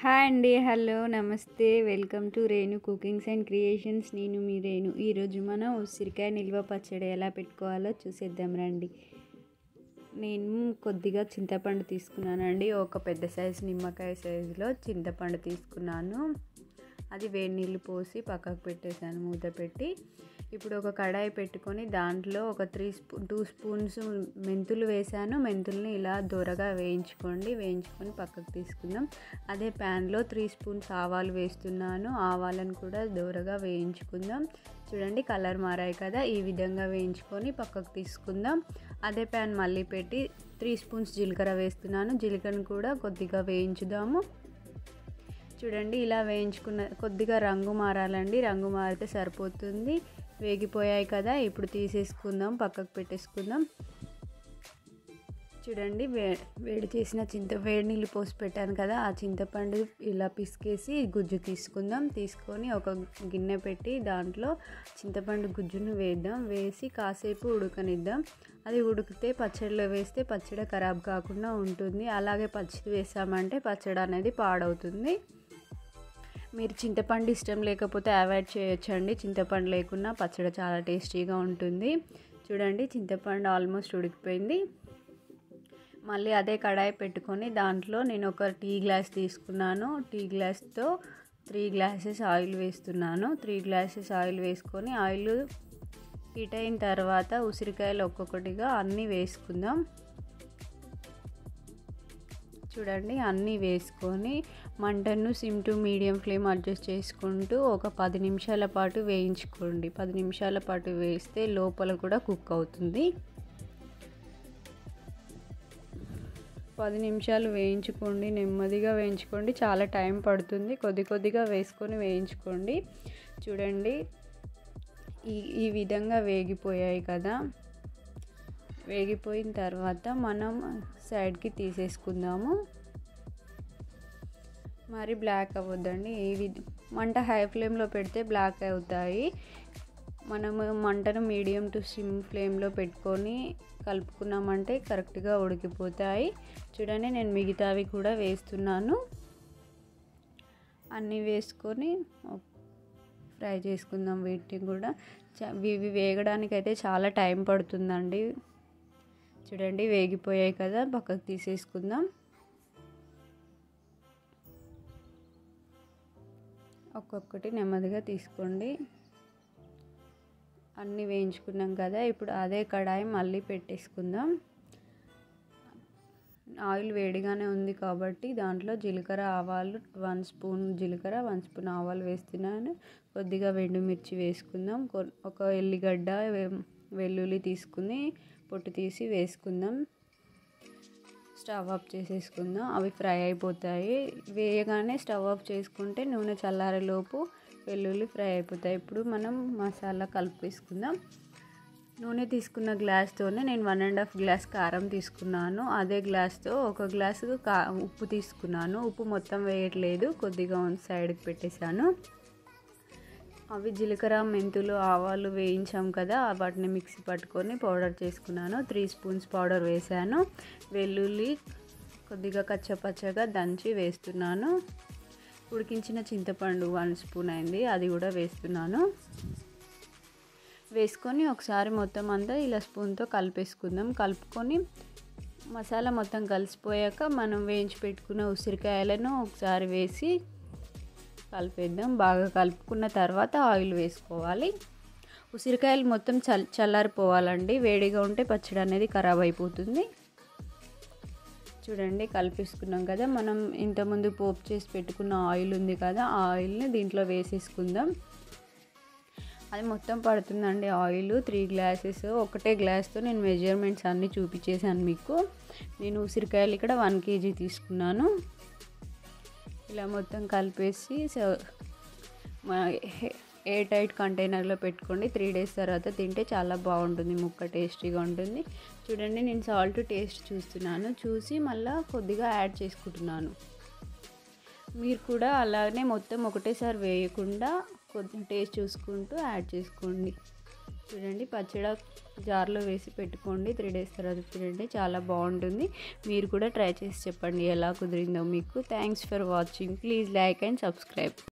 Hi అండి hello నమస్తే. Welcome to Renu cookings and creations. నేను మీ రేణు. ఈరోజు మనం ఉసిరికాయ నిల్వ పచ్చడి ఎలా పెట్టుకోవాలో చూసేద్దాం రండి. నేను కొద్దిగా చింతపండు తీసుకున్నానండి. ఒక పెద్ద సైజు నిమ్మకాయ సైజులో చింతపండు తీసుకున్నాను. అది వేడి నీళ్ళు పోసి పక్కకు పెట్టేశాను మూత పెట్టి. ఇప్పుడు ఒక కడాయి పెట్టుకొని దాంట్లో ఒక త్రీ స్పూ టూ స్పూన్స్ మెంతులు వేసాను మెంతుల్ని ఇలా దొరగా వేయించుకోండి. వేయించుకొని పక్కకు తీసుకుందాం. అదే ప్యాన్లో త్రీ స్పూన్స్ ఆవాలు వేస్తున్నాను. ఆవాలను కూడా దూరగా వేయించుకుందాం. చూడండి కలర్ మారాయి కదా. ఈ విధంగా వేయించుకొని పక్కకు తీసుకుందాం. అదే ప్యాన్ మళ్ళీ పెట్టి త్రీ స్పూన్స్ జీలకర్ర వేస్తున్నాను. జీలకర్రను కూడా కొద్దిగా వేయించుదాము. చూడండి ఇలా వేయించుకున్న కొద్దిగా రంగు మారాలండి. రంగు మారితే సరిపోతుంది. వేగిపోయాయి కదా ఇప్పుడు తీసేసుకుందాం పక్కకు పెట్టేసుకుందాం. చూడండి వే వేడి చేసిన చింత వేడి నీళ్ళు పోసి పెట్టాను కదా ఆ చింతపండు ఇలా పిసికేసి గుజ్జు తీసుకుందాం. తీసుకొని ఒక గిన్నె పెట్టి దాంట్లో చింతపండు గుజ్జును వేద్దాం. వేసి కాసేపు ఉడకనిద్దాం. అది ఉడికితే పచ్చడిలో వేస్తే పచ్చడి ఖరాబ్ కాకుండా ఉంటుంది. అలాగే పచ్చడి వేసామంటే పచ్చడి అనేది పాడవుతుంది. మీరు చింతపండు ఇష్టం లేకపోతే అవాయిడ్ చేయొచ్చండి. చింతపండు లేకున్నా పచ్చడి చాలా టేస్టీగా ఉంటుంది. చూడండి చింతపండు ఆల్మోస్ట్ ఉడికిపోయింది. మళ్ళీ అదే కడాయి పెట్టుకొని దాంట్లో నేను ఒక టీ గ్లాస్ తీసుకున్నాను. టీ గ్లాస్తో త్రీ గ్లాసెస్ ఆయిల్ వేస్తున్నాను. త్రీ గ్లాసెస్ ఆయిల్ వేసుకొని ఆయిల్ హీట్ అయిన తర్వాత ఉసిరికాయలు ఒక్కొక్కటిగా అన్నీ వేసుకుందాం. చూడండి అన్నీ వేసుకొని మంటను sim to medium flame adjust చేసుకుంటూ ఒక పది నిమిషాల పాటు వేయించుకోండి. పది నిమిషాల పాటు వేస్తే లోపల కూడా కుక్ అవుతుంది. పది నిమిషాలు వేయించుకోండి నెమ్మదిగా వేయించుకోండి. చాలా టైం పడుతుంది. కొద్ది కొద్దిగా వేసుకొని వేయించుకోండి. చూడండి ఈ ఈ విధంగా వేగిపోయాయి కదా. వేగిపోయిన తర్వాత మనం సైడ్కి తీసేసుకుందాము. మరి బ్లాక్ అవ్వద్దండి. ఇవి మంట హై ఫ్లేమ్లో పెడితే బ్లాక్ అవుతాయి. మనము మంటను మీడియం టు సిమ్ ఫ్లేమ్లో పెట్టుకొని కలుపుకున్నామంటే కరెక్ట్గా ఉడికిపోతాయి. చూడండి నేను మిగతావి కూడా వేస్తున్నాను. అన్నీ వేసుకొని ఫ్రై చేసుకుందాం వీటిని కూడా. ఇవి వేగడానికి అయితే చాలా టైం పడుతుందండి. చూడండి వేగిపోయాయి కదా పక్కకు తీసేసుకుందాం. ఒక్కొక్కటి నెమ్మదిగా తీసుకోండి. అన్నీ వేయించుకున్నాం కదా ఇప్పుడు అదే కడాయి మళ్ళీ పెట్టేసుకుందాం. ఆయిల్ వేడిగానే ఉంది కాబట్టి దాంట్లో జీలకర్ర ఆవాలు వన్ స్పూన్ జీలకర్ర వన్ స్పూన్ ఆవాలు వేస్తున్నాను. కొద్దిగా మిర్చి వేసుకుందాం. ఒక ఎల్లిగడ్డ వెల్లుల్లి తీసుకుని పొట్టు తీసి వేసుకుందాం. స్టవ్ ఆఫ్ చేసేసుకుందాం. అవి ఫ్రై అయిపోతాయి. వేయగానే స్టవ్ ఆఫ్ చేసుకుంటే నూనె చల్లారేలోపు వెల్లుల్లి ఫ్రై అయిపోతాయి. ఇప్పుడు మనం మసాలా కలిపేసుకుందాం. నూనె తీసుకున్న గ్లాస్తోనే నేను వన్ అండ్ హాఫ్ గ్లాస్ కారం తీసుకున్నాను. అదే గ్లాస్తో ఒక గ్లాసు కా ఉప్పు తీసుకున్నాను. ఉప్పు మొత్తం వేయట్లేదు. కొద్దిగా సైడ్కి పెట్టేశాను. అవి జీలకర్ర మెంతులు ఆవాలు వేయించాం కదా వాటిని మిక్సీ పట్టుకొని పౌడర్ చేసుకున్నాను. త్రీ స్పూన్స్ పౌడర్ వేసాను వెల్లుల్లి కొద్దిగా కచ్చపచ్చగా దంచి వేస్తున్నాను. ఉడికించిన చింతపండు వన్ స్పూన్ అయింది అది కూడా వేస్తున్నాను. వేసుకొని ఒకసారి మొత్తం అంతా ఇలా స్పూన్తో కలిపేసుకుందాం. కలుపుకొని మసాలా మొత్తం కలిసిపోయాక మనం వేయించి పెట్టుకున్న ఉసిరికాయలను ఒకసారి వేసి కలిపేద్దాం. బాగా కలుపుకున్న తర్వాత ఆయిల్ వేసుకోవాలి. ఉసిరికాయలు మొత్తం చల్ చల్లారిపోవాలండి. వేడిగా ఉంటే పచ్చడి అనేది ఖరాబ్ అయిపోతుంది. చూడండి కలిపేసుకున్నాం కదా. మనం ఇంతకుముందు పోపు చేసి పెట్టుకున్న ఆయిల్ ఉంది కదా ఆ ఆయిల్ని దీంట్లో వేసేసుకుందాం. అది మొత్తం పడుతుందండి ఆయిల్. త్రీ గ్లాసెస్ ఒకటే గ్లాస్తో నేను మెజర్మెంట్స్ అన్నీ చూపించేసాను మీకు. నేను ఉసిరికాయలు ఇక్కడ వన్ కేజీ తీసుకున్నాను. ఇలా మొత్తం కలిపేసి ఎయిర్ టైట్ కంటైనర్లో పెట్టుకోండి. త్రీ డేస్ తర్వాత తింటే చాలా బాగుంటుంది. ముక్క టేస్టీగా ఉంటుంది. చూడండి నేను సాల్ట్ టేస్ట్ చూస్తున్నాను. చూసి మళ్ళీ కొద్దిగా యాడ్ చేసుకుంటున్నాను. మీరు కూడా అలానే మొత్తం ఒకటేసారి వేయకుండా కొద్దిగా టేస్ట్ చూసుకుంటూ యాడ్ చేసుకోండి. చూడండి పచ్చడి జార్లో వేసి పెట్టుకోండి. త్రీ డేస్ తర్వాత తినండి చాలా బాగుంటుంది. మీరు కూడా ట్రై చేసి చెప్పండి ఎలా కుదిరిందో మీకు. Thanks for watching please like and subscribe